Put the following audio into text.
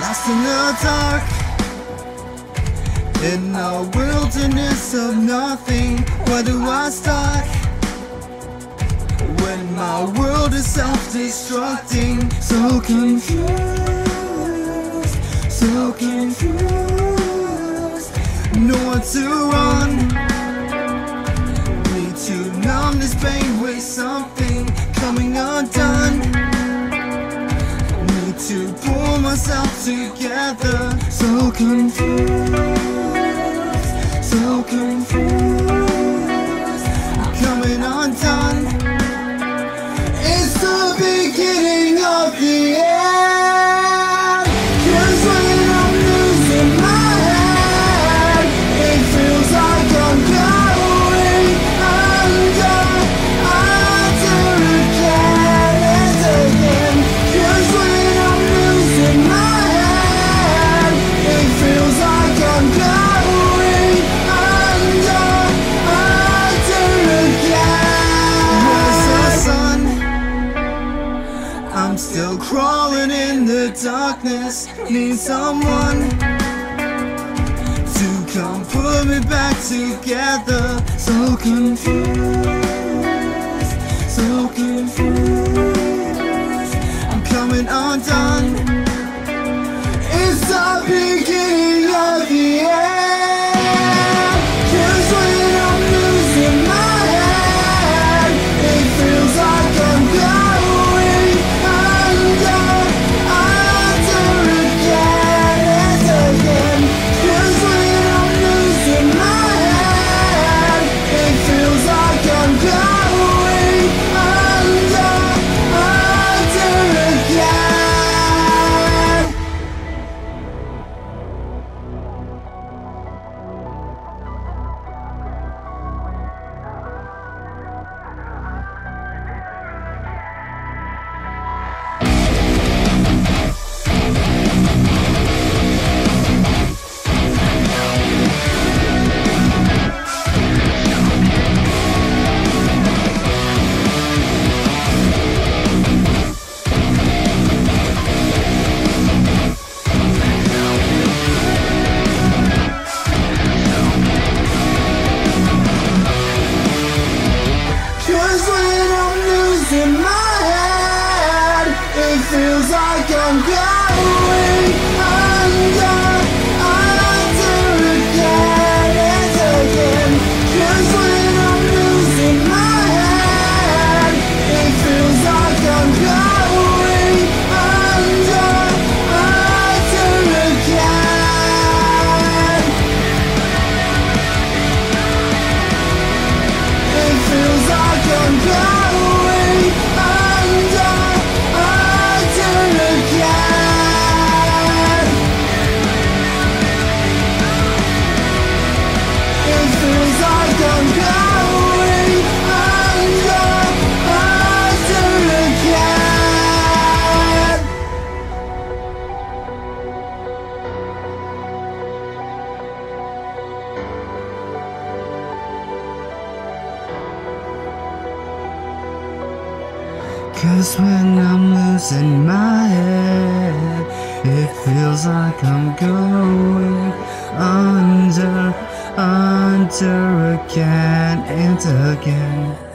Lost in the dark. In a wilderness of nothing Where do I start? When my world is self-destructing So confused So confused. Nowhere to run. Need to numb this pain with something coming undone. Need to myself together. So confused So confused. I'm Coming undone darkness. Need someone to come put me back together. So confused, so confused. I'm coming undone. Feels like I'm going Cause when I'm losing my head, it feels like I'm going under, under again and again.